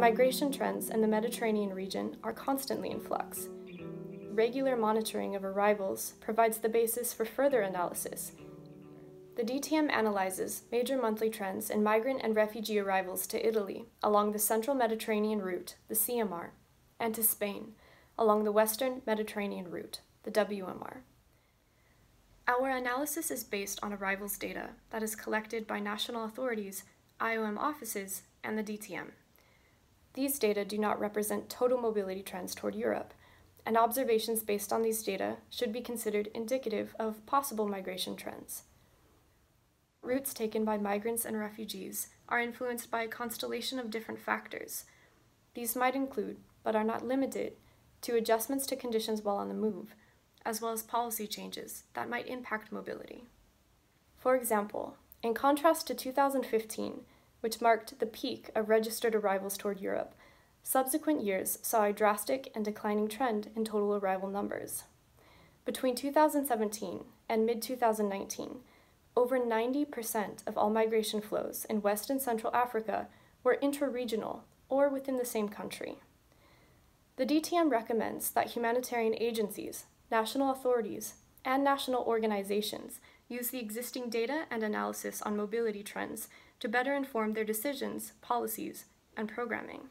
Migration trends in the Mediterranean region are constantly in flux. Regular monitoring of arrivals provides the basis for further analysis. The DTM analyzes major monthly trends in migrant and refugee arrivals to Italy along the central Mediterranean route, the CMR, and to Spain along the western Mediterranean route, the WMR. Our analysis is based on arrivals data that is collected by national authorities, IOM offices, and the DTM. These data do not represent total mobility trends toward Europe, and observations based on these data should be considered indicative of possible migration trends. Routes taken by migrants and refugees are influenced by a constellation of different factors. These might include, but are not limited, to adjustments to conditions while on the move, as well as policy changes that might impact mobility. For example, in contrast to 2015, which marked the peak of registered arrivals toward Europe, subsequent years saw a drastic and declining trend in total arrival numbers. Between 2017 and mid 2019, over 90% of all migration flows in West and Central Africa were intra-regional or within the same country. The DTM recommends that humanitarian agencies, national authorities, and national organizations use the existing data and analysis on mobility trends to better inform their decisions, policies, and programming.